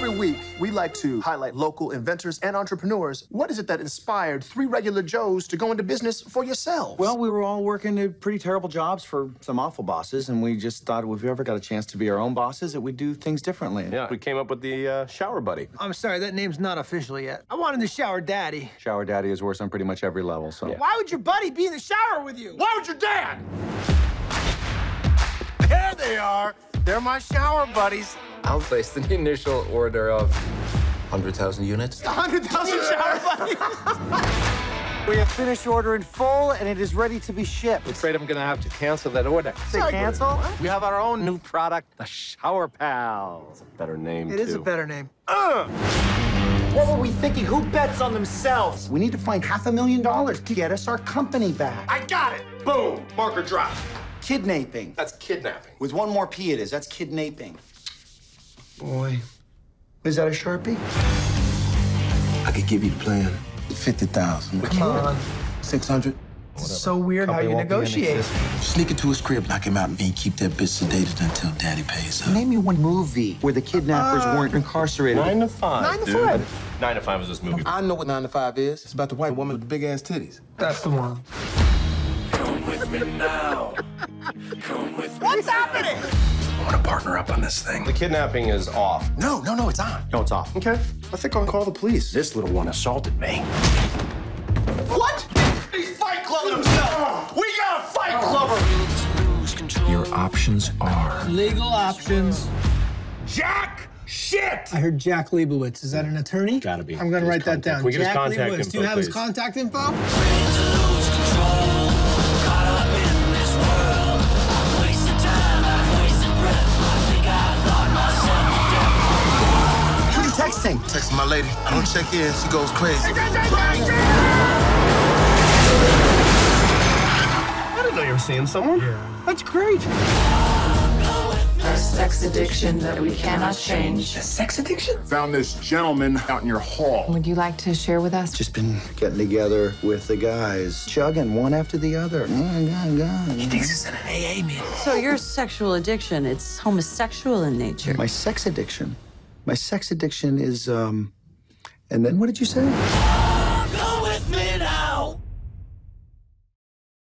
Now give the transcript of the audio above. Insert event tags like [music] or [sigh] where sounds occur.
Every week, we like to highlight local inventors and entrepreneurs. What is it that inspired three regular Joes to go into business for yourselves? Well, we were all working at pretty terrible jobs for some awful bosses, and we just thought if we ever got a chance to be our own bosses, that we'd do things differently. Yeah, we came up with the uh, shower buddy. I'm sorry, that name's not official yet. I wanted to shower daddy. Shower Daddy is worse on pretty much every level, so. Why would your buddy be in the shower with you? Why would your dad? There they are. They're my shower buddies. I'll place the initial order of 100,000 units. 100,000 shower buddies. [laughs] We have finished order in full, and it is ready to be shipped. I'm afraid I'm gonna have to cancel that order. Say cancel? We have our own new product, the Shower Pal. It's a better name, It too. is a better name. What were we thinking? Who bets on themselves? We need to find half a million dollars to get us our company back. I got it. Boom. Marker drop. Kidnapping. That's kidnapping. With one more P it is. That's kidnapping. Boy. Is that a Sharpie? I could give you the plan. 50,000. Come on. 600. It's so weird how you negotiate. Sneak into his crib, knock him out, and then keep that bitch sedated until daddy pays up. Name me one movie where the kidnappers uh, weren't incarcerated. Nine to five, Nine to dude. five. Nine to five is this movie. I know what 9 to 5 is. It's about the white woman with the big ass titties. That's the one. What's happening? I want to partner up on this thing. The kidnapping is off. No, no, no, it's on. No, it's off. Okay, I think I'll call the police. This little one assaulted me. What? He's fight clubbing himself. We got a fight clubber. Your options are Legal options. Jack. Shit. I heard Jack Leibowitz. Is that an attorney? Gotta be. I'm gonna His write that down. We get his Jack contact Leibowitz. Do you info, have his please? contact info? Are you texting? texting my lady. I don't check in. She goes crazy. I didn't know you were seeing someone. That's great. sex addiction that we cannot change. A sex addiction? Found this gentleman out in your hall. Would you like to share with us? Just been getting together with the guys, chugging one after the other. Mm, God, God. He thinks it's an AA meeting. So your sexual addiction, it's homosexual in nature. My sex addiction. My sex addiction is, um, and then what did you say?